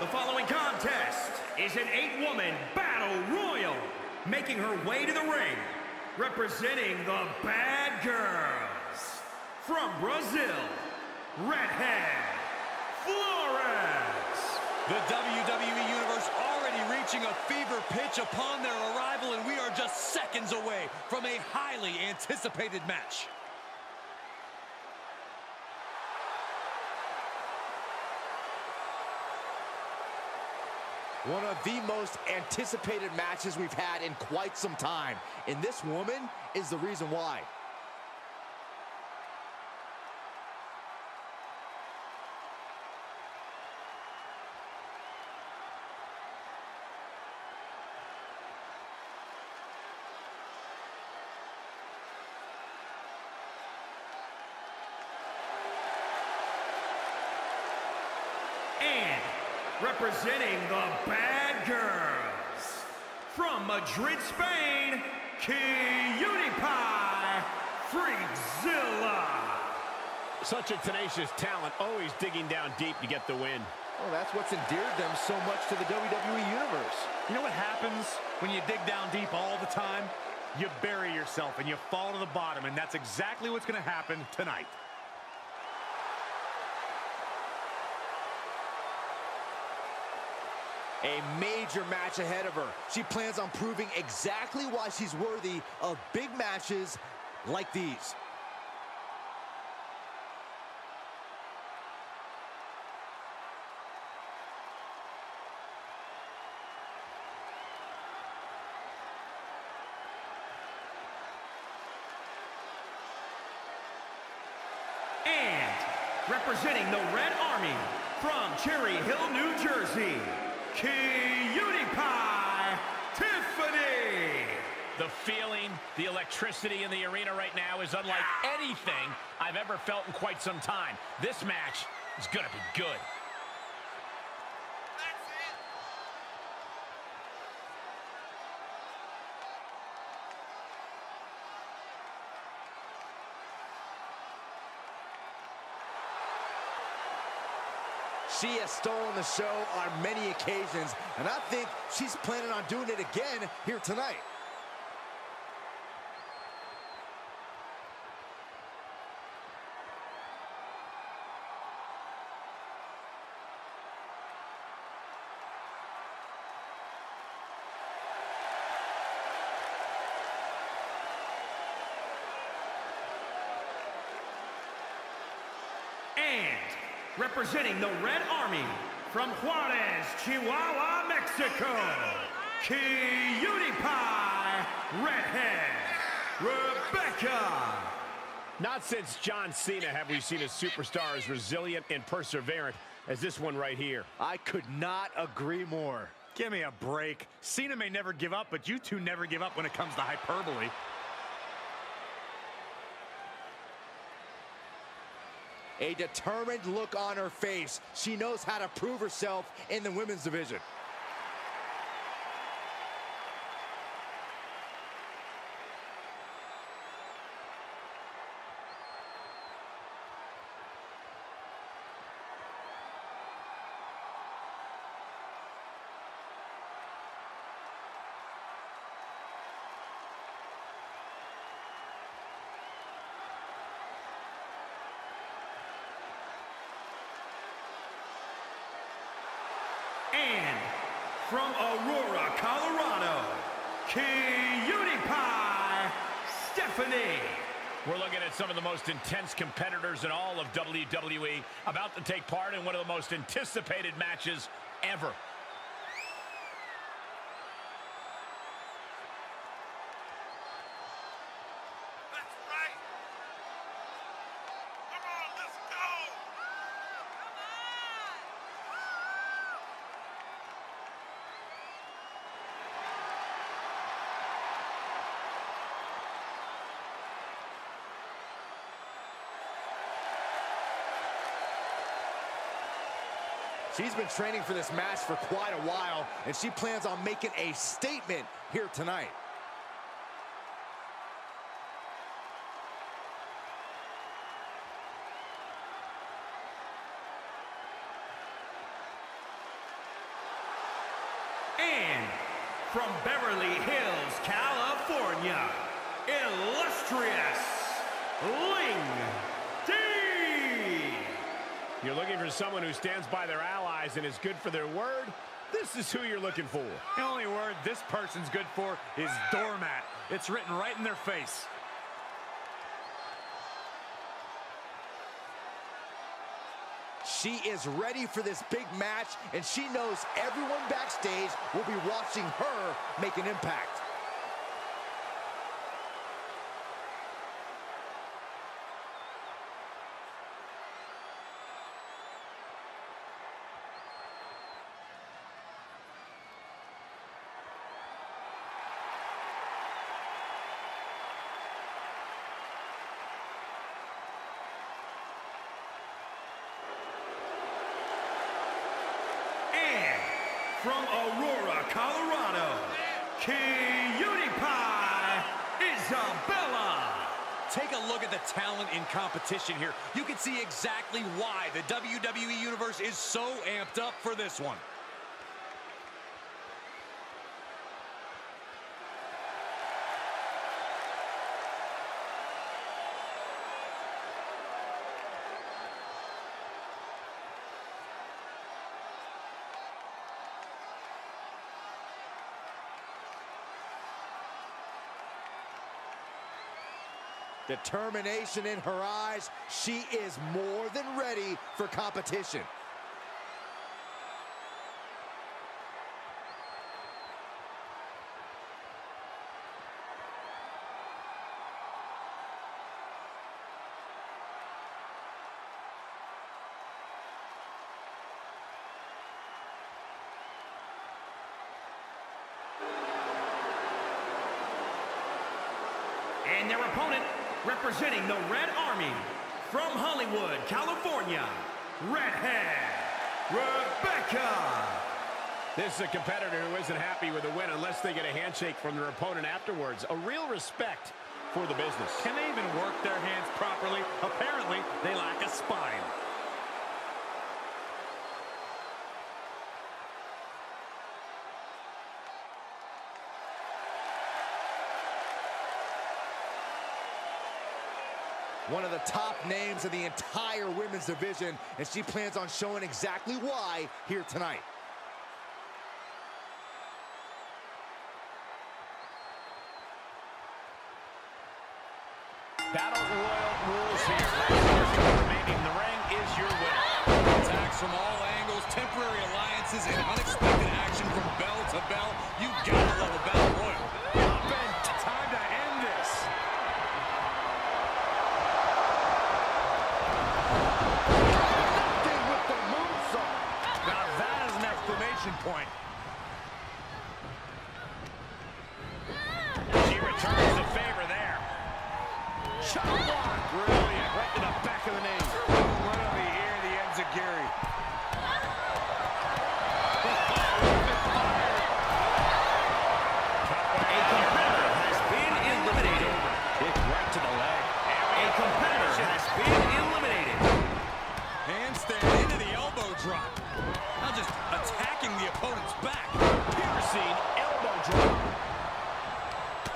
The following contest is an eight-woman battle royal. Making her way to the ring, representing the Bad Girls. From Brazil, Redhead Flores. The WWE Universe already reaching a fever pitch upon their arrival, and we are just seconds away from a highly anticipated match. One of the most anticipated matches we've had in quite some time. And this woman is the reason why. And representing the Bad Girls. From Madrid, Spain, Cutie Pie Freakzilla. Such a tenacious talent, always digging down deep to get the win. Well, that's what's endeared them so much to the WWE Universe. You know what happens when you dig down deep all the time? You bury yourself and you fall to the bottom, and that's exactly what's going to happen tonight. A major match ahead of her. She plans on proving exactly why she's worthy of big matches like these. And representing the Red Army from Cherry Hill, New Jersey, Cutie Tiffany. The feeling, the electricity in the arena right now is unlike anything I've ever felt in quite some time. This match is going to be good. She has stolen the show on many occasions, and I think she's planning on doing it again here tonight. And representing the Red Army from Juarez, Chihuahua, Mexico, Cutie Redhead Rebecca. Not since John Cena have we seen a superstar as resilient and perseverant as this one right here. I could not agree more. Give me a break. Cena may never give up, but you two never give up when it comes to hyperbole. A determined look on her face. She knows how to prove herself in the women's division. And from Aurora, Colorado, Cutie Pie Stephanie. We're looking at some of the most intense competitors in all of WWE about to take part in one of the most anticipated matches ever. She's been training for this match for quite a while, and she plans on making a statement here tonight. And from You're looking for someone who stands by their allies and is good for their word? This is who you're looking for. The only word this person's good for is doormat. It's written right in their face. She is ready for this big match, and she knows everyone backstage will be watching her make an impact. And from Aurora, Colorado, Cutie Isabella. Take a look at the talent in competition here. You can see exactly why the WWE Universe is so amped up for this one. Determination in her eyes. She is more than ready for competition. And their opponent, representing the Red Army, from Hollywood, California, Redhead, Rebecca. This is a competitor who isn't happy with a win unless they get a handshake from their opponent afterwards. A real respect for the business. Can they even work their hands properly? Apparently, they lack a spine. One of the top names in the entire women's division, and she plans on showing exactly why here tonight. Battle Royal rules here. Remaining in the ring is your winner. Attacks from all angles, temporary alliances, and unexpected action from bell to bell. You gotta love a battle royal. Ben, time to end this. Connecting with the moonsault. Now that is an exclamation point. She returns the favor there. Shot block. Brilliant. Right to the back of the knee. Right on the ear of the A competitor has been eliminated. Kick right to the leg. A competitor has been eliminated. Handstand into the elbow drop. Now just attacking the opponent's back. Piercing elbow drop.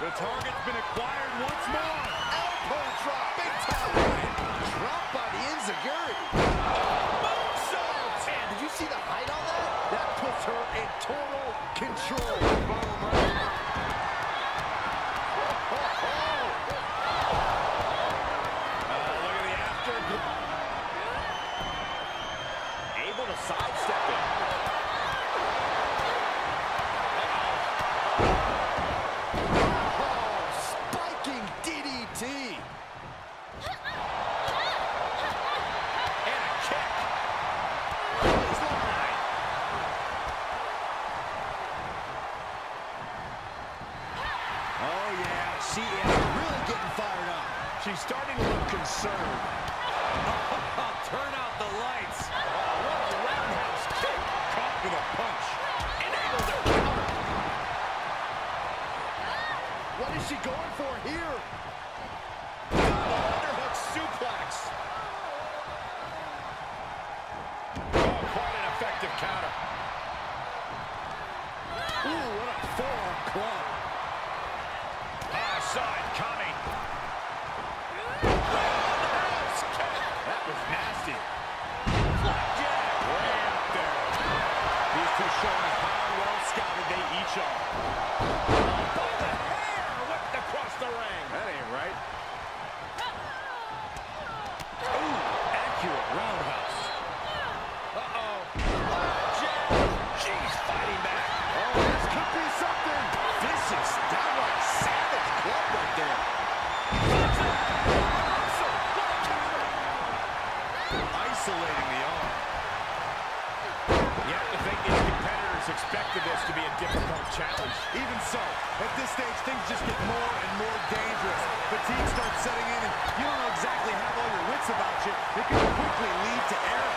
The target's been acquired once more. effective counter. Ooh, what a forearm club. Ah, coming. That was nasty. Flapjack way out there. These two showing how well scouted they each are. At this stage, things just get more and more dangerous. Fatigue starts setting in, and you don't know exactly how all your wits about you. It can quickly lead to error.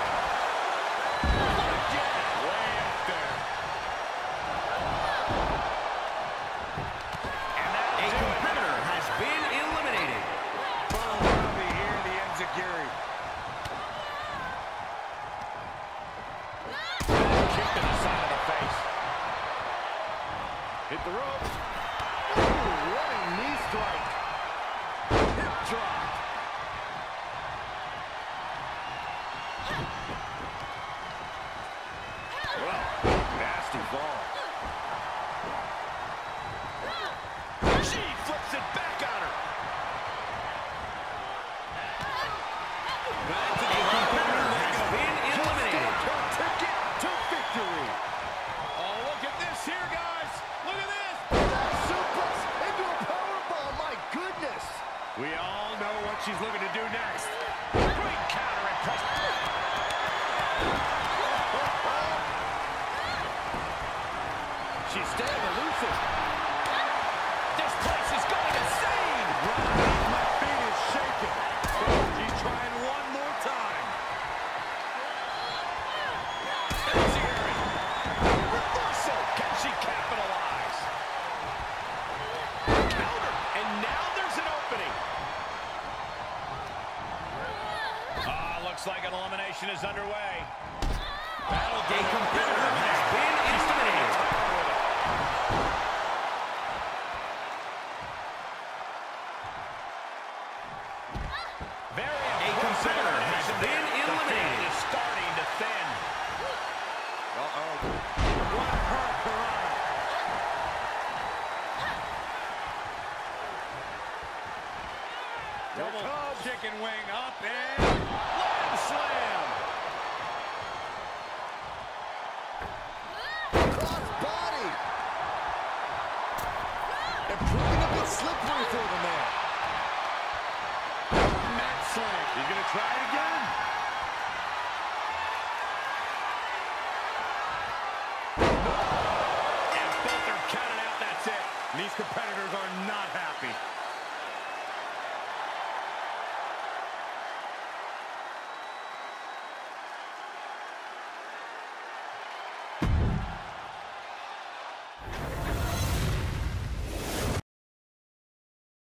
misses.